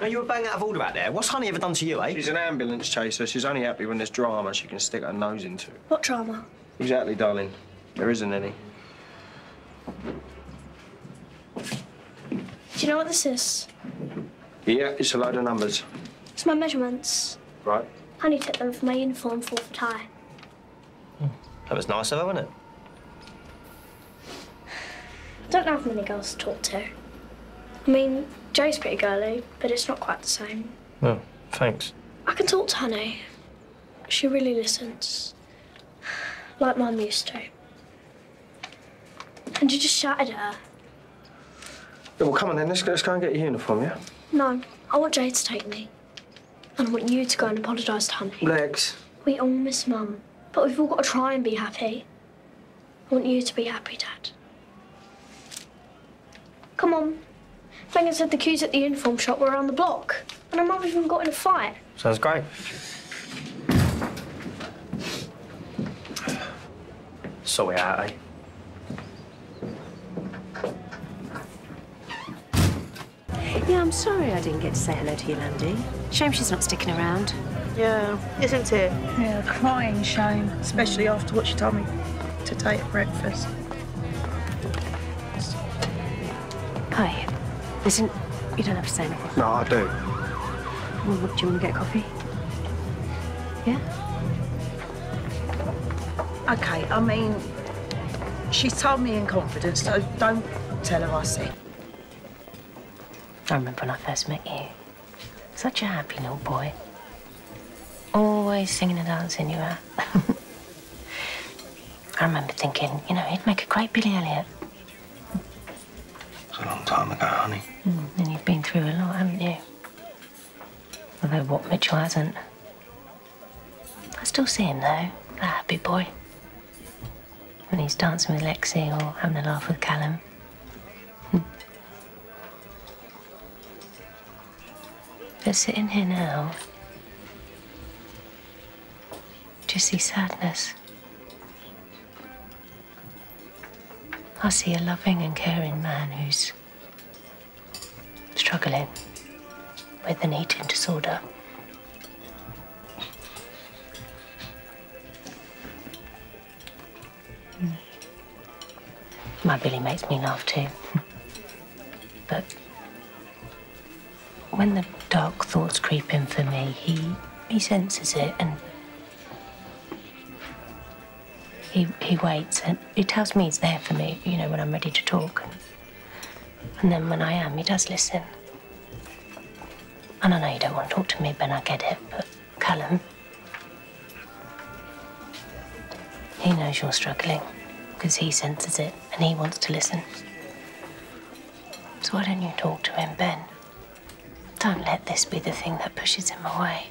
Are you a bang out of order out there? What's Honey ever done to you, eh? She's an ambulance chaser. She's only happy when there's drama she can stick her nose into. What drama? Exactly, darling. There isn't any. Do you know what this is? Yeah, it's a load of numbers. It's my measurements. Right. Honey took them for my uniform for the tie. That was nice of her, wasn't it? I don't have many girls to talk to. I mean, Joe's pretty girly, but it's not quite the same. Well, thanks. I can talk to Honey. She really listens. Like Mum used to. And you just shouted at her. Yeah, well, come on then. Let's, let's go and get your uniform, yeah? No, I want Jay to take me. And I want you to go and apologise to Honey. Legs. We all miss Mum, but we've all got to try and be happy. I want you to be happy, Dad. Come on. Fanga said the queues at the uniform shop were around the block, and our mum even got in a fight. Sounds great. Sort it out, eh? Yeah, I'm sorry I didn't get to say hello to you, Landy. Shame she's not sticking around. Yeah, isn't it? Yeah, crying shame, especially after what she told me to take at breakfast. Hi. Listen, you don't have to say anything. No, I do. Well, what, do you want to get coffee? Yeah? Okay, I mean, she's told me in confidence, so don't tell her I said. I remember when I first met you. Such a happy little boy. Always singing and dancing you out. I remember thinking, you know, he'd make a great Billy Elliot. A long time ago, honey. Mm, and you've been through a lot, haven't you? Although what Mitchell hasn't. I still see him, though, that happy boy. When he's dancing with Lexi or having a laugh with Callum. Hmm. But sitting here now, just see sadness. I see a loving and caring man who's struggling with an eating disorder. Mm. My Billy makes me laugh too. but when the dark thoughts creep in for me, he he senses it and he he waits and he tells me he's there for me, you know, when I'm ready to talk. And then when I am, he does listen. And I know you don't want to talk to me, Ben, I get it, but Callum, he knows you're struggling because he senses it and he wants to listen. So why don't you talk to him, Ben? Don't let this be the thing that pushes him away.